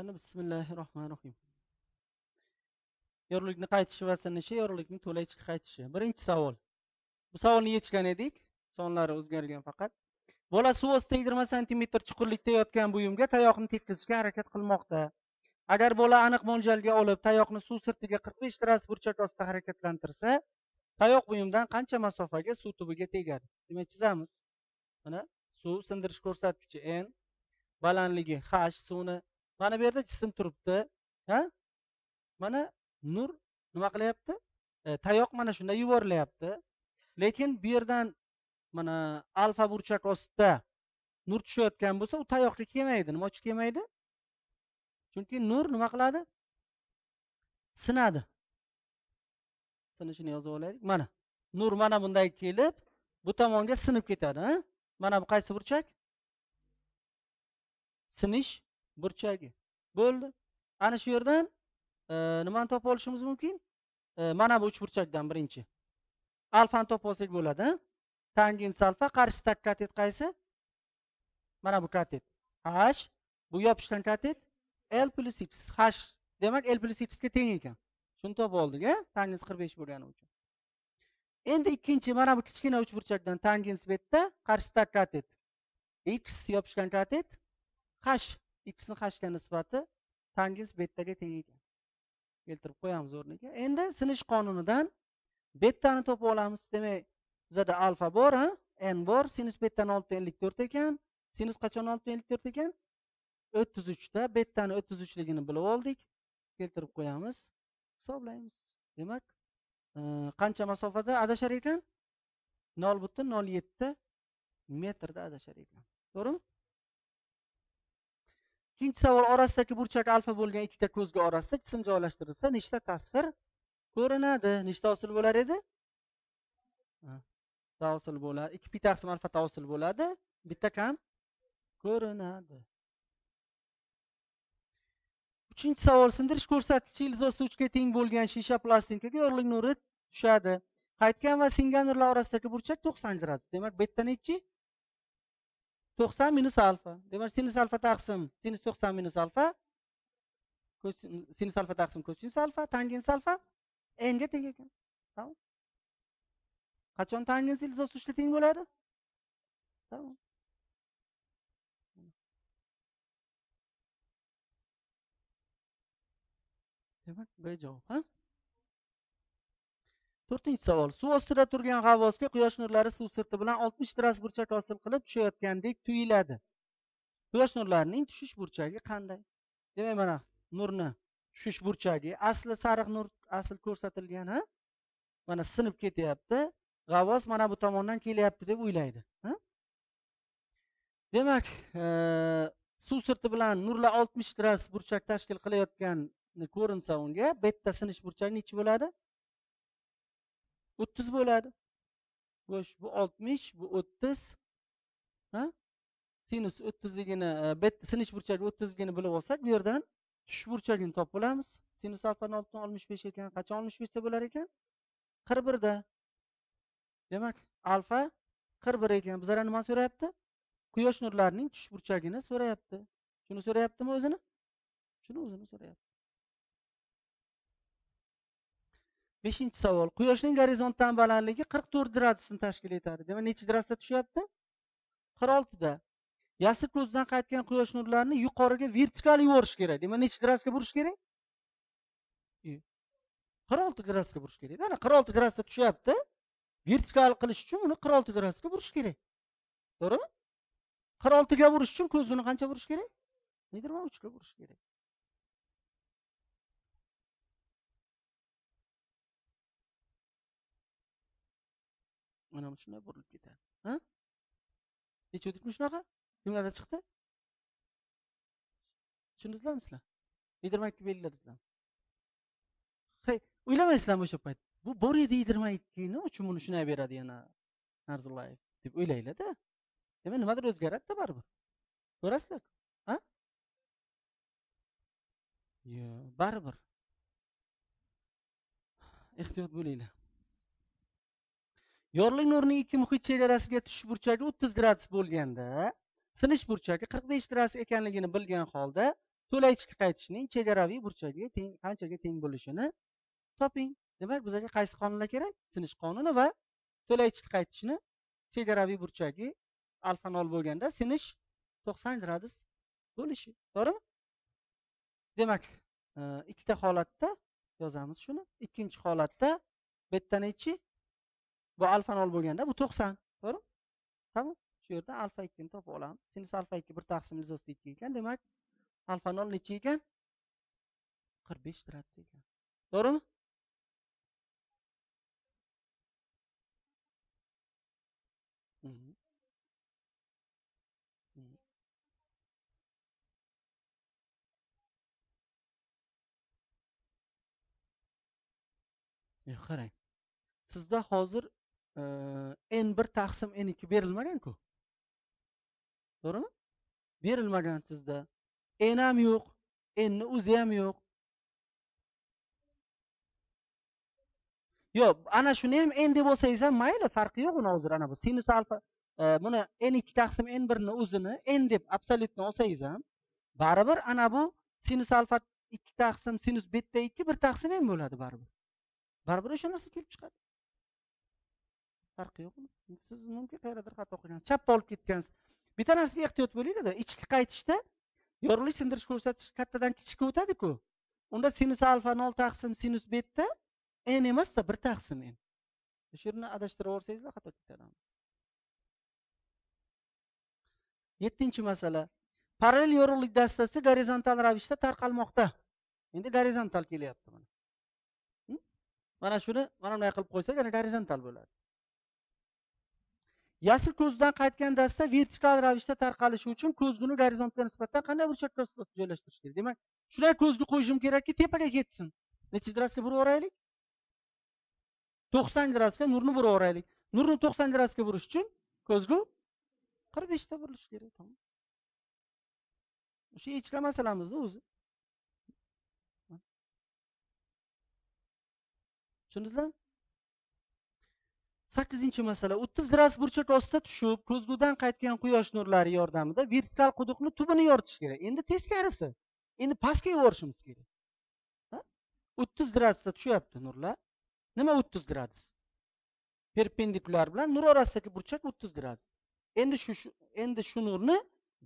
qani bismillahi rohmanir rohim yorug'likni qaytishi va sinishi yorug'likning to'la ichki qaytishi. Birinchi savol. Bu savolni yechgan edik. Sonlari o'zgargan faqat. Bola suv ostida yigirma santimetr chuqurlikda yotgan buyumga tayoqni tekkizishga harakat qilmoqda. Agar bola aniq mo'ljalga olib tayoqni suv sirtiga qirq besh gradus burchak ostida harakatlantirsa tayoq buyumdan qancha masofaga suv tubiga tegadi? Demak chizamiz. Mana suv sindirish ko'rsatkichi n. Balandligi h suvni mana bu yerda jism turibdi ha? Mana nur nima qilyapti? E, tayoq mana shunday yuborilyapti. Lekin bu yerdan mana alfa burchak ostida nur tushayotgan bo'lsa u tayoqqa kelmaydi. Nima uchun kelmaydi? Chunki nur nima qiladi? Sinadi. Sinishini yozib olaylik. Mana nur mana bunday kelib bu tomonga sinib ketadi mana bu qaysi burchak? Sinish burchagi. Bo'ldi. Ana shu yerdan e, nimani topib olishimiz mumkin? E, mana bu uchburchakdan birinchi. Alfani topib olsak bo'ladi tangens alfa qarshisidagi katet qaysi? Mana bu katet. H bu yopishgan katet l plus x. H demak l plus xga ga teng ekan. Shuni topib oldik a tangens qirq besh bo'lgani uchun. Endi ikkinchi mana bu kichkina uchburchakdan tangens tangins betda qarshisidagi katet. X yopishgan katet h. xni hga nisbati tangiz bettaga teng ekan keltirib qo'yamiz o'rniga. Endi sinish qonunidan bettani topib olamiz. Demak bizada alfa bor n bor. Sinus bettani olti ellik to'rt ekan. Sinus qachon olti ellik to'rt ekan? O'ttiz uchda bettani o'ttiz uchligini bilib oldik. Keltirib qo'yamiz. Hisoblaymiz. Demak e, qancha masofada adashar ekan? Nol butun nol yetti metrda adashar ekan. To'g'rimi? Ikkinchi savol orasidagi burchak alfa bo'lgan ikkita ko'zga orasida jism joylashtirilsa nechta tasvir ko'rinadi? Nechta usul bo'lar edi? Tavsil bo'ladi ikki pi taqsim alfa hosil bo'ladi. Bitta kam ko'rinadi. Uchinchi savol sindirish ko'rsatkichi ildiz uchga teng bo'lgan shisha plastinkaga yorug'lik nuri tushadi. Qaytgan va singan nurlar orasidagi burchak to'qson gradus demak bu yerda nechi? To'qson minus alfa. Demak sinus alfa taqsim sinus to'qson minus alfa sinus alfa taqsim kosinus alfa tangens alfa n ga teng ekan. Tamom. Qachon tangens ildiz uchga teng bo'ladi? Tamom. Demak b javob ha? To'rtinchi savol. Suv ostida turgan g'avvosga quyosh nurlari suv sirti bilan oltmish gradus burchak hosil qilib tushayotgandek tuyuladi. Quyosh nurlarining tushish burchagi qanday? Demak mana nurni tushish burchagi asli sariq nur asl ko'rsatilgan ha? Mana sinib ketyapti. G'avvos mana bu tomondan kelyapti deb o'ylaydi demak e, suv sirti bilan nurlar oltmish gradus burchak tashkil qilayotgani ko'rinsa unga bitta sinish burchagi nechi bo'ladi. O'ttiz bo'ladi. Xo'sh bu oltmish bu o'ttiz. Sinus o'ttizligini e, sinish burchagi o'ttizligini bilib olsak bu yerdan tushish burchagini topib olamiz. Sinus alfani oltidan oltmish besh ekan. Qachon oltmish beshda bo'lar ekan? Qirq birda. Demak alfa qirq bir ekan. Bizlardan nimani so'rayapti? Quyosh nurlarining tushish burchagini so'rayapti. Shuni so'rayaptimi o'zini? Shuni o'zini so'rayapti. Beshinchi savol. Quyoshning gorizontdan balandligi qirq to'rt gradusni tashkil etadi demak nechi gradusda tushyapti? qirq oltida. Yassi ko'zdan qaytgan quyosh nurlarini yuqoriga vertikal yuborish kerak demak nechi gradusga burish kerak? Qirq olti gradusga burish kerak. Ana qirq olti gradusda tushyapti. Vertikal qilish uchun uni qirq olti gradusga burish kerak. To'g'rimi? qirq oltiga burish uchun ko'zni qancha burish kerak? Yigirma uchga burish kerak. Mana shunday burilib ketadi. Ha? O'tibmi shunaqa? Kimlarda chiqdi. Tushundingizlarmi sizlar yigirma ikki belgiladingizlarmi hey o'ylamaysizlarmi o'sha payt? Bu bor edi yigirma ikki nima uchun buni shunday beradi yana narzullayev deb o'ylanglarda demak nimadir o'zgaradida baribir. Ko'rasizlar ha? Yo'q baribir. Ehtiyot bo'linglar. Yorliq nurning ikki muhit chegarasiga tushish burchagi o'ttiz gradus bo'lganda sinish burchagi qirq besh gradus ekanligini bilgan holda to'la ichki qaytishning chegaraviy burchagiga teng qanchaga teng bo'lishini toping. Demak bizga qaysi qonunlar kerak? Sinish qonuni va to'la ichki qaytishni chegaraviy burchagi alfa nol bo'lganda sinish to'qson gradus bo'lishi. To'g'rimi? Demak e, ikkita holatda yozamiz shuni. Ikkinchi holatda bu yerda nechi bu alfa nol bo'lganda bu to'qson to'g'rimi? Tamom. Shu yerda alfa ikkini topib olamiz. Sinus alfa ikki bir taqsim yuz ikki ekan demak alfa nol necha ekan? qirq besh gradus ekan. To'g'rimi? E, qarang. Sizda hozir n bir taqsim n ikki berilmaganku. To'g'rimi? Berilmagan sizda. N ham yo'q nni o'zi ham yo'q. Yo'q ana shuni ham n deb olsangiz ham mayli farqi yo'q uni hozir ana bu sinus alfa buni n ikki taqsim n birni o'zini n deb absolyutni olsangiz ham baribir ana bu sinus alfa ikki taqsim sinus betta ikki bir taqsim n bo'ladi baribir. Baribir o'sha narsa kelib chiqadi. Farqi yo'qmi? Siz mumkin qayerdadir xato qilgansiz chapga olib ketgansiz. Bitta narsaga ehtiyot bo'linglarda ichki qaytishda yorug'lik sindirish ko'rsatish kattadan kichikka o'tadiku. Unda sinus alfa nol taqsim sinus betta n emasda bir taqsim n. Shu yerni adashtiraversangizlar xato ketadi yettinchi masala. Parallel yorug'lik dastasi gorizontal ravishda tarqalmoqda. Endi gorizontal kelyapti mana. Hm? Mana shuni mana bunday qilib qo'ysak yana gorizontal bo'ladi. Yasl ko'zdan qaytgan dasta vertikal ravishda tarqalishi uchun ko'zguni gorizontga nisbatan qanday burchakka joylashtirish kerak? Demak shunday ko'zgu qo'yishim kerakki tepaga ketsin. Nechi gradusga buraveraylik to'qson gradusga nurni buraveraylik nurni to'qson gradusga burish uchun ko'zgu qirq beshta burilishi kerak tamom. O'sha hechqanaqa masalamizni o'zi. Tushundingizlarmi sakkizinchi masala. o'ttiz gradus burchak ostida tushib ko'zgudan qaytgan quyosh nurlari yordamida vertikal quduqni tubini yoritish kerak. Endi teskarisi. Endi pastga yuborishimiz kerak. O'ttiz gradusda tushyapti nurlar. Nima o'ttiz gradus perpendikulyar bilan nur orasidagi burchak o'ttiz gradus endi shu endi shu nurni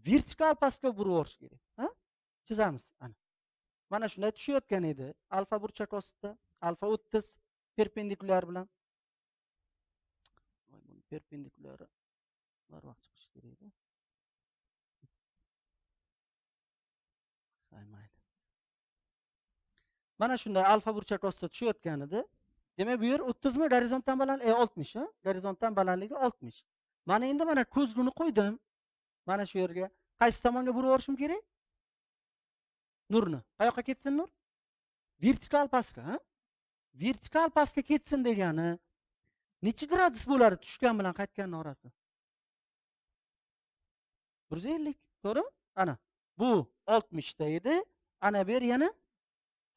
vertikal pastga burib yuborish kerak. Chizamiz. Ana. Mana shunday tushayotgan edi. Alfa burchak ostida alfa o'ttiz perpendikulyar bilan. Perpendikulyari barvaqt chiqishi kerak edi mayli mana shunday alfa burchak ostida tushayotgan edi demak bu yer o'ttizmi gorizontdan baland e oltmish gorizontdan balandligi oltmish. Mana endi mana ko'zguni qo'ydim. Mana shu yerga qaysi tomonga burib yuborishim kerak? Nurni. Qayoqqa ketsin nur? Vertikal pastga vertikal pastga ketsin degani nechi gradus bo'ladi tushgan bilan qaytganni orasi? Bir yuz ellik to'g'rimi? Ana bu oltmishta edi. Ana bu yer yana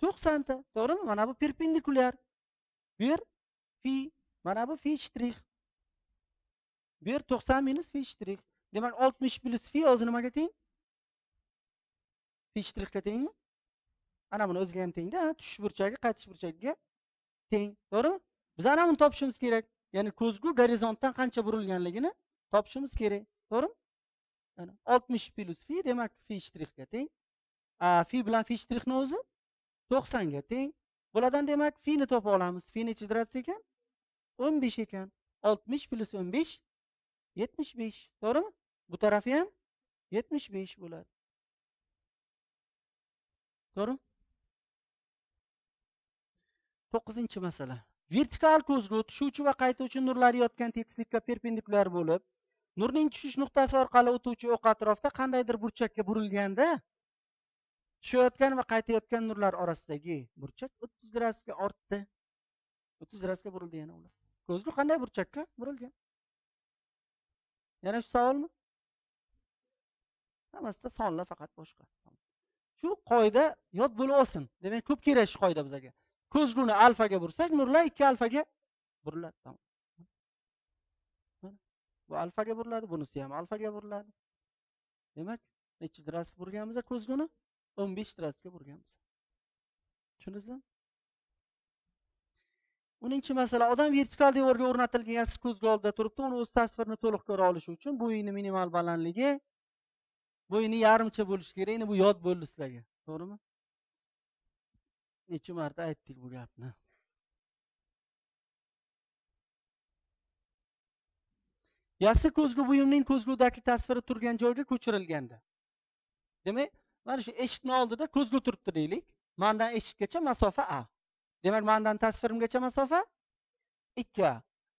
to'qsonta to'g'rimi? Mana bu perpendikulyar. Bu yer fi mana bu fi shtrix. Bu yer to'qson minus fi shtrix. Demak oltmish plyus fi o'zi nimaga teng? Fi shtrixga tengmi ana buni o'ziga ham tengda tushish burchagi qaytish burchagiga teng to'g'rimi? Biz ana buni topishimiz kerak. Ya'ni ko'zgu gorizontdan qancha burilganligini topishimiz kerak. To'g'rimi? Oltmish plyus fi demak fi shtrixga teng. Fi bilan fi shtrixni o'zi to'qsonga teng. Bulardan demak fini topa olamiz. Fi nechi gradus ekan? o'n besh ekan. oltmish plyus o'n besh yetmish besh. To'g'rimi? Bu tarafi ham yetmish besh bo'ladi. To'g'rimi? To'qqizinchi masala. Vertikal ko'zgu tushuvchi va qaytuvchi nurlar yotgan tekislikka perpendikulyar bo'lib nurning tushish nuqtasi orqali o'tuvchi o'q atrofida qandaydir burchakka burilganda tushayotgan va qaytayotgan nurlar orasidagi burchak o'ttiz gradusga ortdi. O'ttiz gradusga burildi yana ular. Ko'zgu qanday burchakka burilgan? Yana shu savolmi? Hammasida sonlar faqat boshqa. Shu qoida yod bo'lib olsin. Demak ko'p kerak shu qoida bizaga. Ko'zguni alfaga bursak nurlar ikki alfaga buriladi. Bu alfaga buriladi bunisi ham alfaga buriladi. Demak nechi drast burganmiz ko'zguni o'n besh drastga burganmiz. Tushundingizmi o'ninchi masala odam vertikal devorga o'rnatilgan yassi ko'zgu oldida turibdi uni o'z tasvirini to'liq ko'ra olishi uchun bo'yini minimal balandligi bo'yini yarimcha bo'lishi kerak endi bu yod bo'ldi sizlarga. To'g'rimi? Necha marta aytdik bu gapni? Yassi ko'zgu buyumning ko'zgudagi tasviri turgan joyga ko'chirilganda demak mana shu eshikni oldida ko'zgu turibdi deylik. Mandan eshikkacha masofa a. Demak mandan tasvirimgacha masofa ikki a.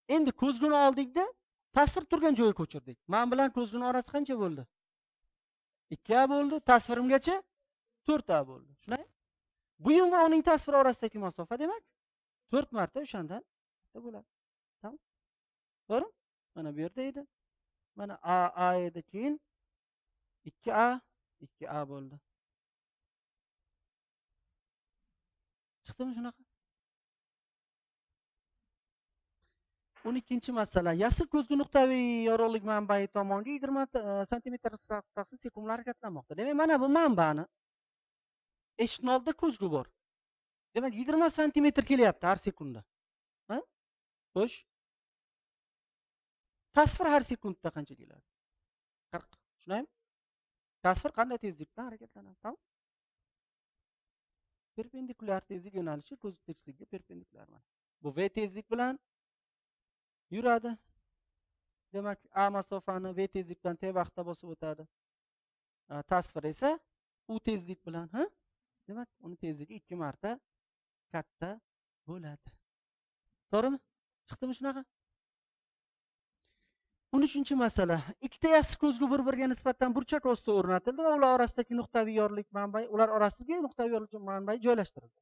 Endi ko'zguni oldikda tasvir turgan joyga ko'chirdik. Man bilan ko'zguni orasi qancha bo'ldi? Ikki a bo'ldi tasvirimgacha to'rt a bo'ldi. Bu buyum va uning tasviri orasidagi masofa demak to'rt marta o'shandan bo'ladi. Tamom to'g'rimi mana bu yerda edi. Mana a a edi keyin ikki a ikki a bo'ldi. Chiqdimi shunaqa? O'n ikkinchi masala yassi ko'zgu nuqtaviy yorug'lik manbai tomonga yigirma e, santimetr taqsim sekundlar harakatlanmoqda. Demak mana bu manbani eshikni oldida ko'zgu bor demak yigirma santimetr kelyapti har sekundda xo'sh tasvir har sekundda qancha keladi qirq tushunaymi tasvir qanday tezlik bilan harakatlanadi tamom perpendikulyar tezlik yo'nalishi ko'z tekisligiga perpendikulyar mana bu v tezlik bilan yuradi demak a masofani v tezlik bilan t vaqtda bosib o'tadi tasvir esa u tezlik bilan ha demak uni tezligi ikki marta katta bo'ladi. To'g'rimi? Chiqdimi shunaqa? O'n uchinchi masala. Ikkita yassi ko'zgu bir biriga nisbatan burchak ostida o'rnatildi va ular orasidagi nuqtaviy yorlik manbai ular orasidagi nuqtaviy yorlik manbai joylashtirildi.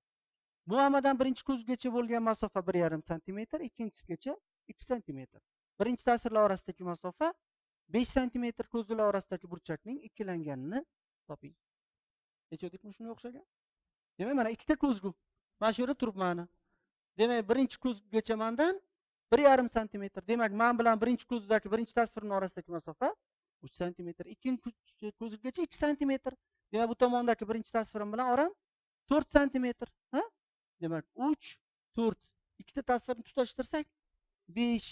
Bu manbadan birinchi ko'zgugacha bo'lgan masofa bir yarim santimetr ikkinchisigacha ikki santimetr. Birinchi ta'sirlar orasidagi masofa besh santimetr ko'zgular orasidagi burchakning ikkilanganini toping. Nechadikmi shunga o'xshagan? Demak mana ikkita ko'zgu mana shu yerda turibman demak birinchi ko'zgugacha mandan bir yarim santimetr. Demak man bilan birinchi ko'zdagi birinchi tasvirni orasidagi masofa uch santimetr. Ikkinchi ko'zgacha ikki santimetr. Demak bu tomondagi birinchi tasvirim bilan oram to'rt santimetr ha? Demak uch to'rt. Ikkita tasvirni tutashtirsak besh.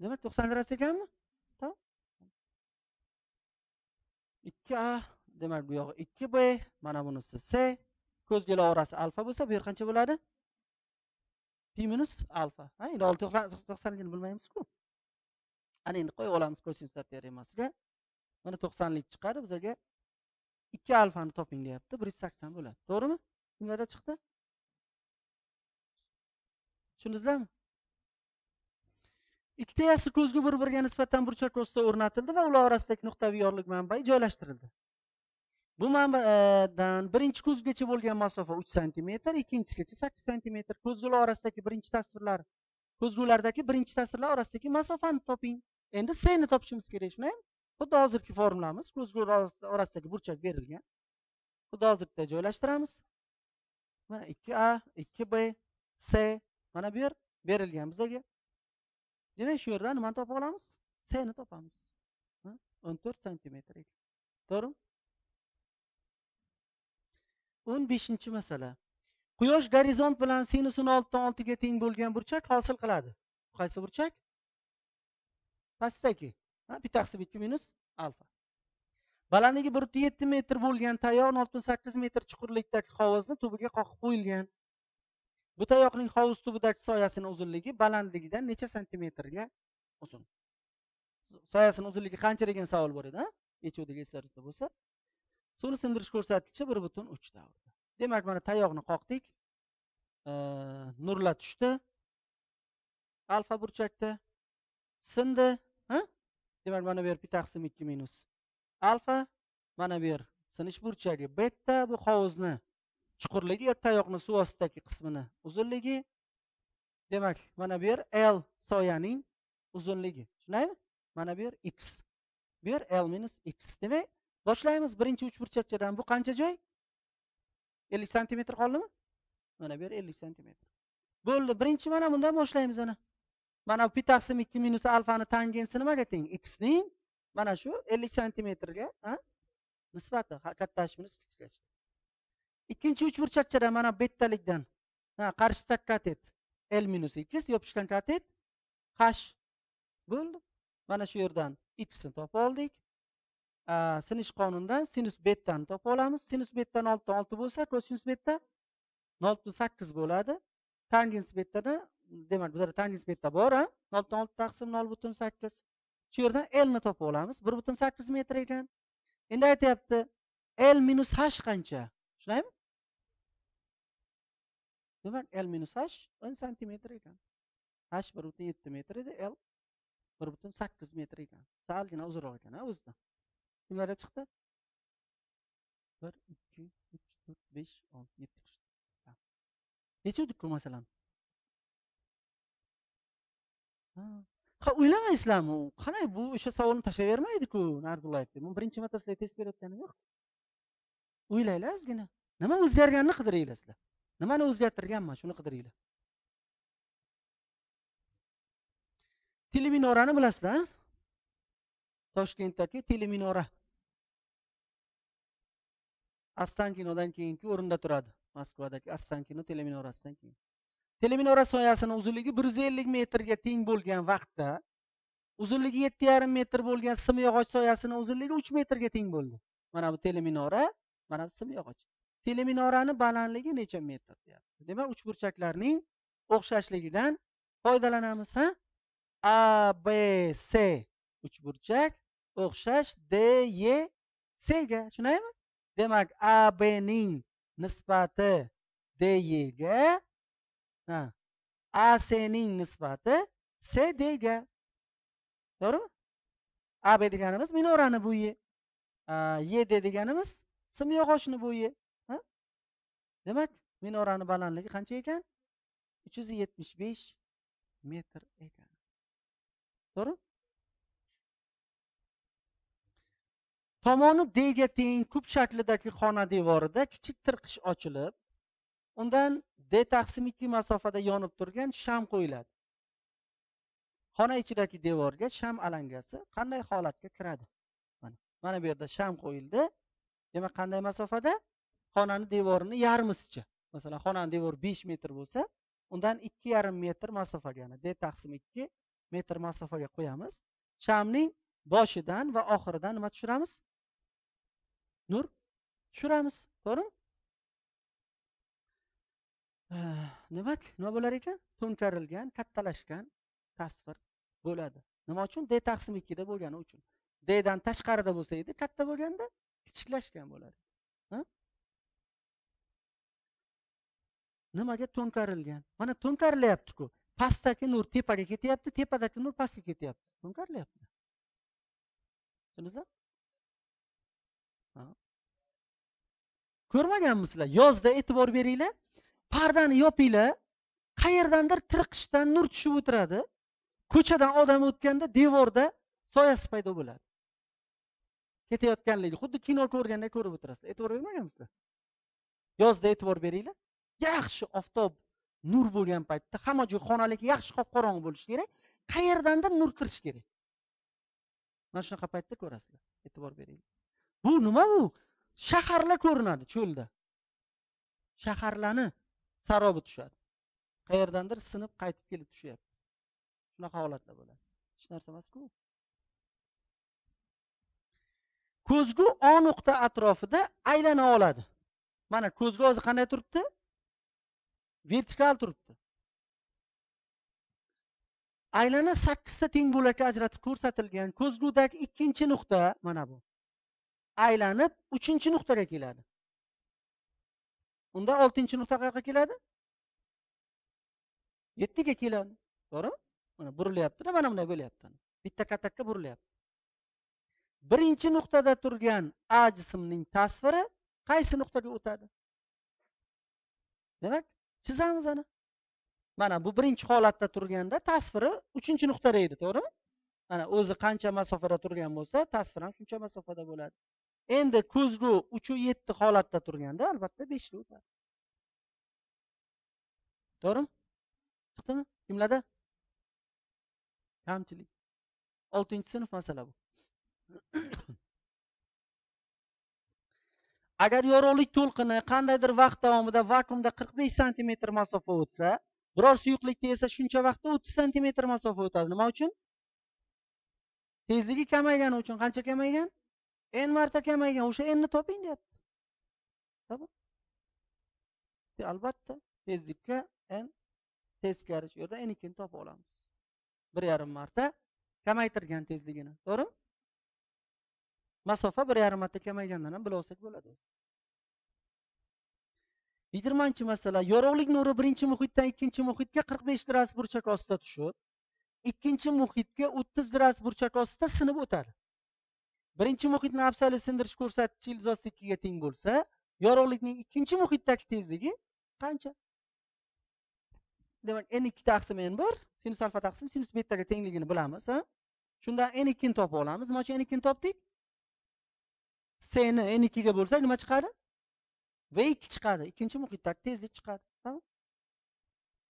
Demak to'qson gradus ekanmi tamom ikki a demak bu yog'i ikki b mana bunisi c ko'zgular orasi alfa bo'lsa bu yer qancha bo'ladi? Pi minus alfa. Ha endi olti to'qsonligini bilmaymizku. Ana endi qo'yib olamiz kosinuslar teoremasiga. Mana to'qsonlik chiqadi bizga ikki alfani toping deyapti bir yuz sakson bo'ladi. To'g'rimi? Kimlarda chiqdi? Tushundingizlarmi ikkitasi ko'zgu bir biriga nisbatan burchak ostida o'rnatildi va ular orasidagi nuqtaviy yorliq manbai joylashtirildi. Bu manbadan birinchi ko'zgacha bo'lgan masofa uch santimetr ikkinchisigacha sakkiz santimetr. Ko'zgular orasidagi birinchi tasvirlar ko'zgulardagi birinchi tasvirlar orasidagi masofani toping. Endi seni topishimiz kerak shundaymi xuddi hozirgi formulamiz ko'zgular orasidagi burchak berilgan. Xuddi hozirgida joylashtiramiz. Mana ikki a ikki b c mana bu yer berilgan bizga demak shu yerdan nimani topa olamiz? Sni topamiz o'n to'rt santimetr to'g'rimi? O'n beshinchi masala. Quyosh gorizont bilan sinusini oltidan oltiga teng bo'lgan burchak hosil qiladi. Qaysi burchak? Pastdagi. Bitta ikki minus alfa. Balandligi bir butun yetti metr bo'lgan tayyor nol sakkiz metr chuqurlikdagi hovuzni tubiga qoqib qo'yilgan. Bu tayoqning hovuz tubidagi soyasini uzunligi balandligidan necha santimetrga uzun? Soyasini uzunligi qancha degan savol bor edi yechuvdagi eslaringizda bo'lsa. Suvni sindirish ko'rsatkichi bir butun uch davrda demak mana tayoqni qoqdik. Nurlar tushdi. Alfa burchakda sindi demak mana bu yer pi taqsim ikki minus alfa mana bu yer sinish burchagi betta bu hovuzni chuqurligi yer tayoqni suv ostidagi qismini uzunligi demak mana bu yer l soyaning uzunligi. Tushunaymi? Mana bu yer x. Bu yer l minus x. Demak boshlaymiz birinchi uchburchakchadan bu qancha joy? ellik santimetr qoldimi? Mana bu yer ellik santimetr. Bo'ldi. Birinchi mana bundan boshlaymiz ana mana pi taqsim ikki minus alfani tangensi nimaga teng? Xning mana shu ellik santimetrga nisbati ha- kattashi minus kichikashi ikkinchi uchburchakchada mana bu yerdalikdan qarshisida katet. L minus x yopishgan katet. H. Bo'ldi. Mana shu yerdan xni topib oldik. Sinish qonunidan sinus betani topib olamiz. Sinus betdan oltidan olti bo'lsa kosinus betta. Nol butun sakkiz bo'ladi. Tangens bettada demak bizada tangens betta bor a nol butun olti taqsim nol butun sakkiz. Shu yerdan l ni topib olamiz. Bir butun sakkiz metr ekan. Endi aytyapti l minus h qancha? Tushunaymi? Demak l minus h o'n santimetr ekan h bir butun yetti metr edi l bir butun sakkiz metr ekan salgina uzunroq ekan a o'zidan kimlarga chiqdi bir ikki uch to'rt besh olti yetti chiqdi necha udikku masalan ha o'ylamaysizlarmi qanday bu o'sha savolni tashlayvermaydiku narzulloy aka men birinchi marta sizlarga test berayotganim yo'q o'ylanglar ozgina nima o'zgarganini qidiringlar sizlar nimani o'zgartirganman shuni qidiringlar. Teleminorani bilasizlar toshkentdagi teleminora ostankinodan keyingi o'rinda turadi. Moskvadagi ostankino teleminorasidan keyin. Teleminora soyasini uzunligi bir yuz ellik metrga teng bo'lgan vaqtda uzunligi yetti yarim metr bo'lgan simyog'och soyasini uzunligi uch metrga teng bo'ldi. Mana bu teleminora mana bu simyog'och. Teleminorani balandligi necha metr deyapti. Demak uchburchaklarning o'xshashligidan foydalanamiz ha? A b c uchburchak o'xshash d e c ga tushunaymi? Demak a b ning nisbati d e ga ha? A c ning nisbati c d ga. To'g'rimi? A b deganimiz minorani bo'yi e d deganimiz simyog'ochni bo'yi? Demak minorani balandligi qancha ekan? Uch yuz yetmish besh metr ekan. To'g'ri? Tomoni d ga teng kub shaklidagi xona devorida kichik tirqish ochilib undan d taqsim ikki masofada yonib turgan sham qo'yiladi. Xona ichidagi devorga sham alangasi qanday holatga kiradi? Mana mana bu yerda sham qo'yildi. Demak qanday masofada? Xonani devorini yarmisicha. Masalan xonani devori besh metr bo'lsa undan ikki yarim metr masofaga ya'ni d taqsim ikki metr masofaga qo'yamiz. Shamning boshidan va oxiridan nima tushiramiz? Nur tushiramiz to'g'rimi? Demak nima bo'lar ekan? To'nkarilgan kattalashgan tasvir bo'ladi. Nima uchun? D taqsim ikkida bo'lgani uchun. Ddan tashqarida bo'lsa edi katta bo'lganda kichiklashgan bo'ladi nimaga to'nkarilgan mana to'nkarilyaptiku pastdagi nur tepaga ketyapti tepadagi nur pastga ketyapti. To'nkarilyapti tushundingizlar ko'rmaganmisizlar? Yozda e'tibor beringlar. Pardani yopinglar. Qayerdandir tirqishdan nur tushib o'tiradi. Ko'chadan odam o'tganda devorda soyasi paydo bo'ladi. Ketayotganligi xuddi kino ko'rgandek ko'rib o'tirasiz. E'tibor bermaganmisizlar? Yozda e'tibor beringlar. Yaxshi oftob nur bo'lgan paytda hamma joy xonalik yaxshi qop qorong'i bo'lishi kerak qayerdandir nur kirishi kerak? Mana shunaqa paytda ko'rasizlar e'tibor bering. Bu nima bu? Shaharlar ko'rinadi cho'lda. Shaharlarni sarobi tushadi. Qayerdandir sinib qaytib kelib tushyapti. Shunaqa holatlar bo'ladi. Hech narsa emasku. Ko'zgu o nuqta atrofida aylana oladi. Mana ko'zgu o'zi qanday turibdi? Vertikal turibdi. Aylana sakkizta teng bo'lakka ajratib ko'rsatilgan ko'zgudagi ikkinchi nuqta mana bu. Aylanib uchinchi nuqtaga keladi. Unda oltinchi nuqta qayoqqa keladi? Yettiga keladi. To'g'rimi? Mana burilyaptida mana bunday bo'lyapti. Bitta katakka burilyapti. Birinchi nuqtada turgan a jismning tasviri qaysi nuqtaga o'tadi? Demak chizamiz ana. Mana bu birinchi holatda turganda tasviri uchinchi nuqtada edi to'g'rimi? Mana o'zi qancha masofada turgan bo'lsa tasvir ham shuncha masofada bo'ladi. Endi ko'zgu uchu yetti holatda turganda albatta beshga o'tadi. To'g'rimi? Chiqdimi? Kimlarda kamchilik. Oltinchi sinf masala bu. agar yorug'lik to'lqini qandaydir vaqt davomida vakuumda qirq besh santimetr masofa o'tsa biror suyuqlikda esa shuncha vaqtda o'ttiz santimetr masofa o'tadi. Nima uchun? Tezligi kamaygani uchun. Qancha kamaygan? N marta kamaygan. O'sha nni toping deyapti. E, albatta tezlikka n teskari shu yerda n ikkini topib olamiz. Bir yarim marta kamaytirgan tezligini. To'g'rimi? Masofa bir yarim marta kamaygandan ham bilib olsak bo'ladi yigirmanchi masala yorug'lik nuri birinchi muhitdan ikkinchi muhitga qirq besh gradus burchak ostida tushib ikkinchi muhitga o'ttiz gradus burchak ostida sinib o'tadi. Birinchi muhitni absolyut sindirish ko'rsatkichi ilzosi ikkiga teng bo'lsa yorug'likning ikkinchi muhitdagi tezligi qancha? Demak n ikki taqsim n bir sinus alfa taqsim sinus betaga tengligini bilamiz shundan n ikkini topib olamiz. Nima uchun n ikkini topdik. Sni n ikkiga bo'lsak nima chiqadi? V ikki chiqadi. Ikkinchi muhitda tezlik chiqadi. Tamom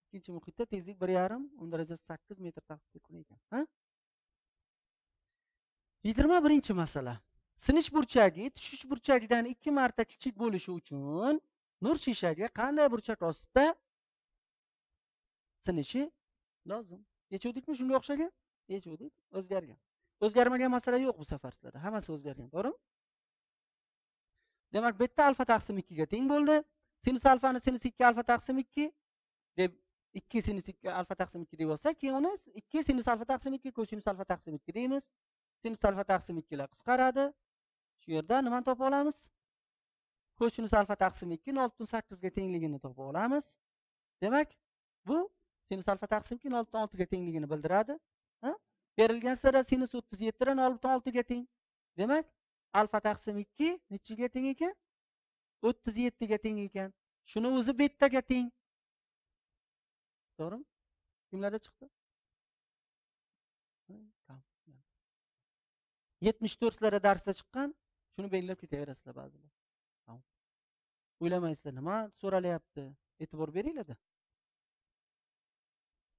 ikkinchi muhitda tezlik bir yarim o'n darajasi sakkiz metr sekund ekan yigirma birinchi masala. Sinish burchagi tushish burchagidan ikki marta kichik bo'lishi uchun nur shishaga qanday burchak ostida sinishi lozim. Yechuvdikmi shunga o'xshagan? Yechuvdik. O'zgargan. O'zgarmagan masala yo'q bu safar sizlarda. Hammasi o'zgargan. To'g'rimi? Demak bu yerda alfa taqsim ikkiga teng bo'ldi. Sinus alfani sinus ikki alfa taqsim ikki deb ikki sinus ikki alfa taqsim ikki deb yozsak keyin uni ikki sinus alfa taqsim ikki kosinus alfa taqsim ikki deymiz. Sinus alfa taqsim ikkilar qisqaradi. Shu yerda nimani topib olamiz? Kosinus alfa taqsim ikki nol butun sakkizga tengligini topib olamiz. Demak bu sinus alfa taqsim ikki nol butun oltiga tengligini bildiradi. Berilgan sizlarda sinus o'ttiz yettidan nol butun oltiga teng. Demak alfa taqsim ikki nechiga teng ekan? o'ttiz yettiga teng ekan. Shuni o'zi bettaga teng. To'g'rimi? Kimlarda chiqdi? Yetmish to'rtlarda darsda chiqqan shuni belgilab ketaverasizlar ba'zilar. O'ylamaysizlar nima so'ralyapti e'tibor beringlarda.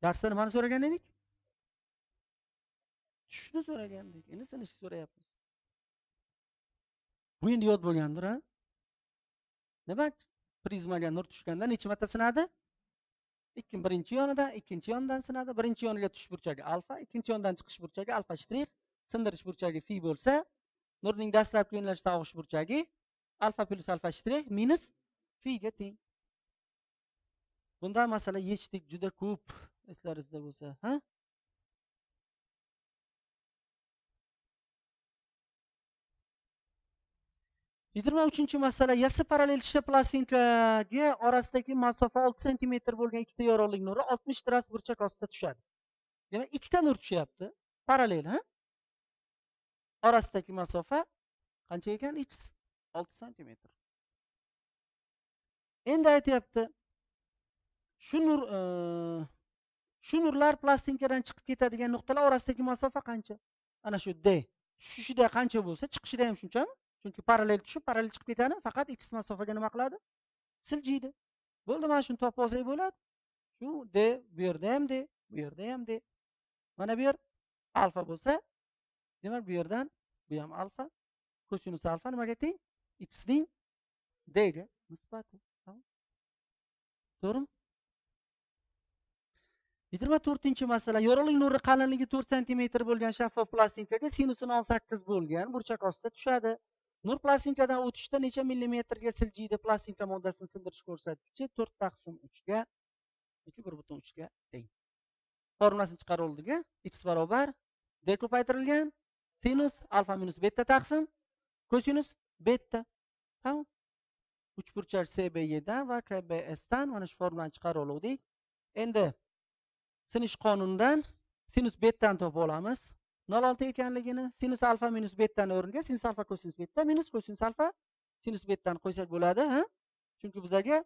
Darsda nimani so'ragan edik? Tushishni so'ragandik. Endi sinishni so'rayapmiz bu endi yod bo'lgandir a? Demak prizmaga nur tushganda necha marta sinadi? Ikki birinchi yonidan ikkinchi yonidan sinadi. Birinchi yoniga tush burchagi alfa ikkinchi yondan chiqish burchagi alfa shtrix sindirish burchagi fi bo'lsa nurning dastlabki yo'nalish og'ish burchagi alfa plyus alfa shtrix minus figa teng. Bundan masala yechdik juda ko'p eslaringizda bo'lsa ha? Yigirma uchinchi masala yassi parallel shisha plastinkaga orasidagi masofa olti santimetr bo'lgan ikkita yorug'lik nuri oltmish gradus burchak ostida tushadi. Demak ikkita nur tushyapti parallel ha? Orasidagi masofa qancha ekan? X olti santimetr endi aytyapti shu nur e, shu nurlar plastinkadan chiqib ketadigan nuqtalar orasidagi masofa qancha? Ana shu d. Tushishida qancha bo'lsa chiqishida ham shunchami? Chunki parallel tushib parallel chiqib ketadi faqat x masofaga nima qiladi? Siljiydi. Bo'ldi mana shuni topib olsak bo'ladi. Shu d bu yerda ham d bu yerda ham d. Mana bu yer alfa bo'lsa demak bu yerdan bu ham alfa kosinus alfa nimaga teng? Xning dga nisbati. To'g'rimi? Yigirma to'rtinchi masala yorug'lik nuri qalinligi to'rt santimetr bo'lgan shaffof plastinkaga sinusi o'n sakkiz bo'lgan burchak ostida tushadi. Nur plastinkadan o'tishda necha millimetrga siljiydi? Plastinka moddasini sindirish ko'rsatkichi to'rt taqsim uchga yoki bir butun uchga teng. Formulasini chiqarib oldik x barobar d ko'paytirilgan sinus alfa minus beta taqsim kosinus beta. Tamom. Uchburchak cbydan va kbsdan mana shu formulani chiqarib oldik endi sinish qonunidan sinus betani topib olamiz. Nol olti ekanligini sinus alfa minus betani o'rniga sinus alfa kosinus beta minus kosinus alfa sinus betani qo'ysak bo'ladi ha? Chunki bizaga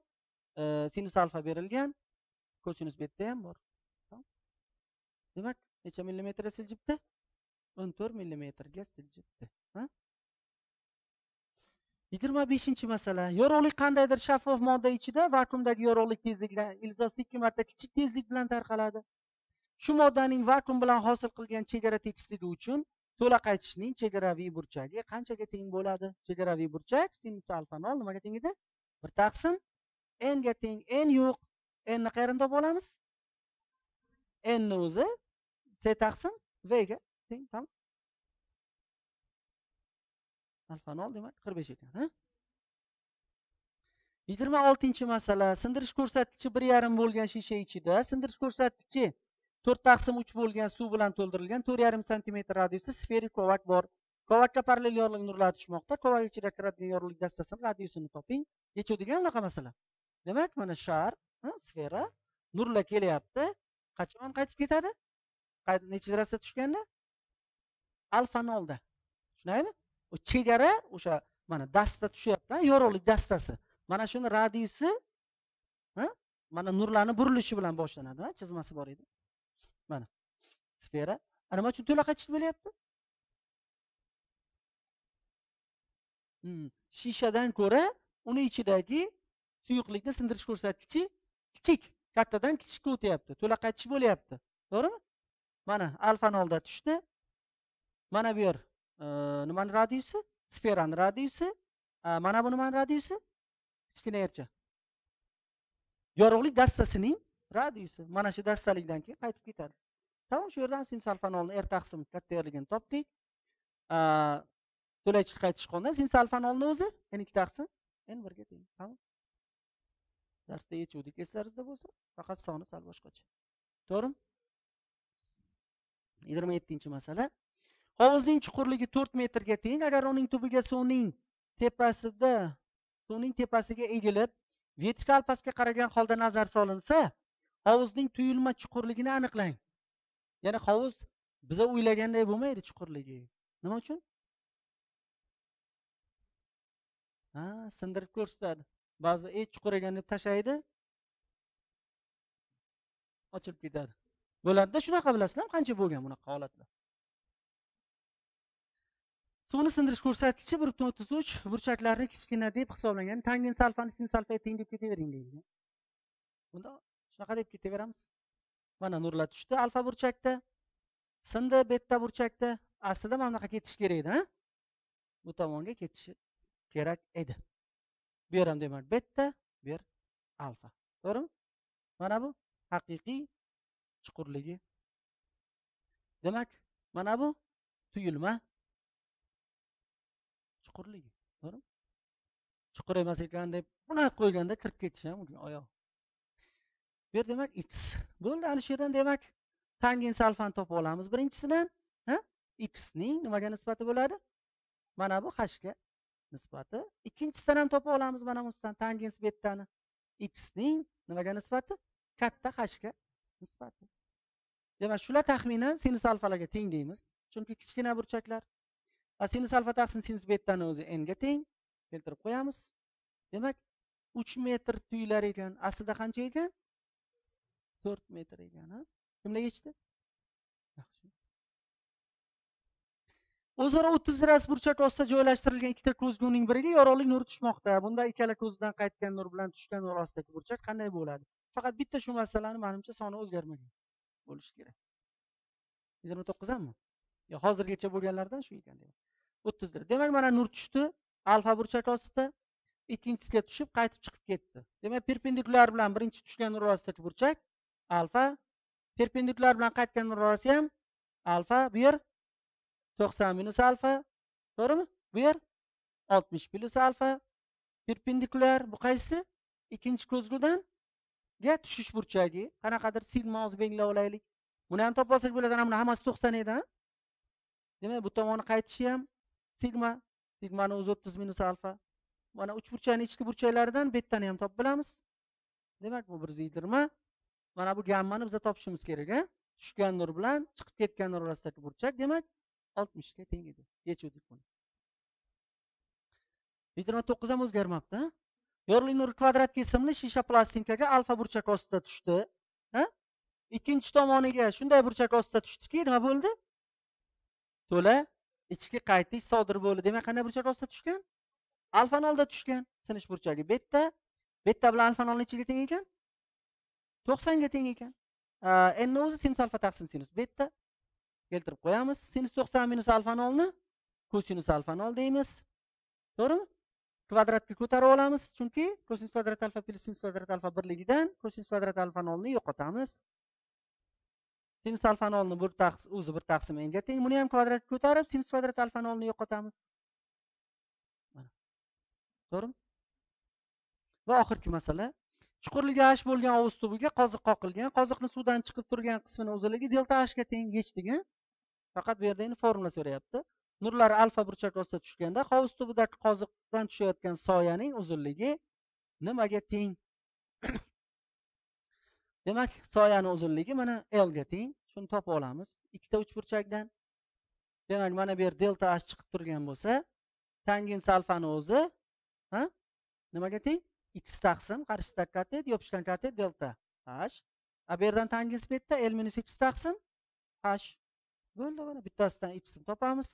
e, sinus alfa berilgan kosinus beta ham bor. Demak necha millimetrga siljibdi? O'n to'rt millimetrga siljibdi yigirma beshinchi masala. Yorug'lik qandaydir shaffof modda ichida vakuumdagi yorug'lik tezligidan ilzosi ikki marta kichik tezlik bilan tarqaladi. Shu moddaning vakuum bilan hosil qilgan chegara tekisligi uchun to'la qaytishning chegaraviy burchagi qanchaga teng bo'ladi? Chegaraviy burchak sinus alfa nol nimaga teng edi? Bir taqsim. N ga teng n yo'q. N ni qayerdan topib olamiz? N o'zi c taqsim v ga teng tamom. Alfa nol demak qirq besh ekan yigirma oltinchi masala. Sindirish ko'rsatkichi bir yarim bo'lgan shisha ichida sindirish ko'rsatkichi to'rt taqsim uch bo'lgan suv bilan to'ldirilgan to'rt yarim santimetr radiusda sferik kovak bor. Kovakka parallel yorliq nurlari tushmoqda. Kovak ichida kiradigan yorliq dastasini radiusini toping. Yechuvdigan unaqa masala. Demak mana shar sfera nurlar kelyapti. Qachon qaytib ketadi? Nechi darajada tushganda? Alfa nolda tushunarlimi chegara o'sha mana dasta tushyapti yorug'lik dastasi. Mana shuni radiusi mana nurlarni burilishi bilan boshlanadi chizmasi bor edi. Mana sfera. Nima uchun to'la qaytish bo'lyapti? Hmm, shishadan ko'ra uni ichidagi suyuqlikni sindirish ko'rsatkichi kichik kattadan kichikka o'tyapti to'la qaytish bo'lyapti. To'g'rimi? Mana alfa nolda tushdi. Mana bu yer e, nimani radiusi? Sferani radiusi. Mana bu nimani radiusi? Kichkina yercha yorug'lik dastasining radiusi. Mana shu dastalikdan keyin qaytib ketadi. Tamom shu yerdan sinsalfanolni r taqsim katta yorligini topdik to'la chiqib qaytish qoldi sinsalfanolni o'zi n ikki taqsim n birga teng tamom. Darsda yechuvdik eslaringizda bo'lsa faqat soni sal boshqacha. To'g'rimi? Yigirma yettinchi masala. Hovuzning chuqurligi to'rt metrga teng. Agar uning tubiga suvning tepasida suvning tepasiga egilib vertikal pastga qaragan holda nazar solinsa hovuzning tuyulma chuqurligini aniqlang. Ya'ni hovuz biza o'ylaganday bo'lmaydi chuqurligi. Nima uchun? Ha sindirib ko'rsatadi. Ba'zida ey chuqur ekan deb tashlaydi. Ochilib ketadi. Bo'ladida shunaqa bilasizlarmi qancha bo'lgan bunaqa holatlar? Suvni sindirish ko'rsatkichi bir butun o'ttiz uch burchaklarni kichkina deb hisoblangan tangin salfani sin alfaga teng deb ketavering deyilgan bunda shunaqa deb ketaveramiz. Mana nurlar tushdi alfa burchakda. Sindi betta burchakda. Aslida mana bunaqa ketishi kerak edi bu tomonga ketishi kerak edi. Bu yer ham demak betta bu yer alfa. To'g'rimi? Mana bu haqiqiy chuqurligi. Demak mana bu tuyulma chuqurligi. To'g'rimi? Chuqur emas ekan deb bunaqa qo'yganda kirib ketishi ham mumkin. Oyoq. Bu yer demak x. Bo'ldi ana shu yerdan demak tangens alfani topib olamiz birinchisidan x ning nimaga nisbati bo'ladi? Mana bu h ga nisbati. Ikkinchisidan ham topib olamiz mana bunisidan tangens bettani x ning nimaga nisbati? Katta h ga nisbati. Demak shular taxminan sinus alfalarga teng deymiz. Chunki kichkina burchaklar. Sinus alfa taqsim sinus bettani o'zi n ga teng. Keltirib qo'yamiz. Demak uch metr tuyular ekan. Aslida qancha ekan? To'rt metr ekan kimlar yechdi? Yaxshi. O'zaro o'ttiz gradus burchak ostida joylashtirilgan ikkita ko'zguning biriga yorug'lik nuri tushmoqda. Bunda ikkala ko'zdan qaytgan nur bilan tushgan nur ostidagi burchak qanday bo'ladi? Faqat bitta shu masalani manimcha soni o'zgarmagan bo'lishi kerak. Yigirma to'qqizdanmi yo hozirgacha bo'lganlardan shu ekan o'ttizda demak mana nur tushdi alfa burchak ostida ikkinchisiga tushib qaytib chiqib ketdi. Demak perpendikulyar bilan birinchi tushgan nur orasidagi burchak alfa perpendikulyar bilan qaytgan nur orasi ham alfa bu yer to'qson minus alfa to'g'rimi? Bu yer oltmish plyus alfa. Perpendikulyar bu qaysi? Ikkinchi ko'zgudan ga tushish burchagi. Qanaqadir sigma o'zi belgilab olaylik. Buni ham topib olsak bo'ladi ana buni hammasi to'qson edi demak bu tomoni qaytishi ham sigma sigmani o'zi o'ttiz minus alfa. Mana uch burchakni ichki burchaklaridan bettani ham topib bilamiz. Demak bu bir yuz yigirma mana bu gammani biza topishimiz kerak a tushgan nur bilan chiqib ketgan nur orasidagi burchak demak oltmishga teng edi yechuvdik buni. Yigirma to'qqiz ham o'zgarmabdi yorug'lik nur kvadrat kesimli shisha plastinkaga alfa burchak ostida tushdi ikkinchi tomoniga shunday burchak ostida tushdiki nima bo'ldi? To'la ichki qaytish sodir bo'ldi. Demak qanday burchak ostida tushgan? Alfa nolda tushgan sinish burchagi. Betta betta bilan alfa nolni ichiga teng ekan. To'qsonga teng ekan. N o'zi sinus alfa taqsim sinus betta keltirib qo'yamiz. Sinus to'qson minus alfa nolni kosinus alfa nol deymiz. To'g'rimi? Kvadratga ko'tarib olamiz. Chunki kosinus kvadrat alfa plyus sinus kvadrat alfa birligidan kosinus kvadrat alfa nolni yo'qotamiz. Sinus alfa nolni bir o'zi bir taqsim nga teng. Buni ham kvadratga ko'tarib sinus kvadrat alfa nolni yo'qotamiz. To'g'rimi? Va oxirgi masala. Chuqurligi h bo'lgan og'iz tubiga qoziq qoqilgan qoziqni suvdan chiqib turgan qismini uzunligi delta hga teng yechdik faqat bu yerda endi formula so'rayapti. Nurlar alfa burchak ostida tushganda hovuz tubidagi qoziqdan tushayotgan soyaning uzunligi nimaga teng? Demak soyani uzunligi mana l ga teng. Shuni topib olamiz. Ikkita uchburchakdan demak mana bu yer delta h chiqib turgan bo'lsa tangens alfani o'zi nimaga teng? X taqsim qarshisidan katet yopishgan katet delta. H a bu yerdan tangens bu yerda l minus x taqsim h bo'ldi mana bittasidan xni topamiz.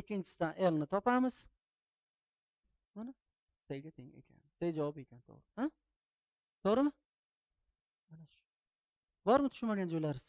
Ikkinchisidan lni topamiz. Mana sga teng ekan. C javobi ekan to'g'ri. To'g'rimi? Mana shu. Bormi tushunmagan joylaringiz?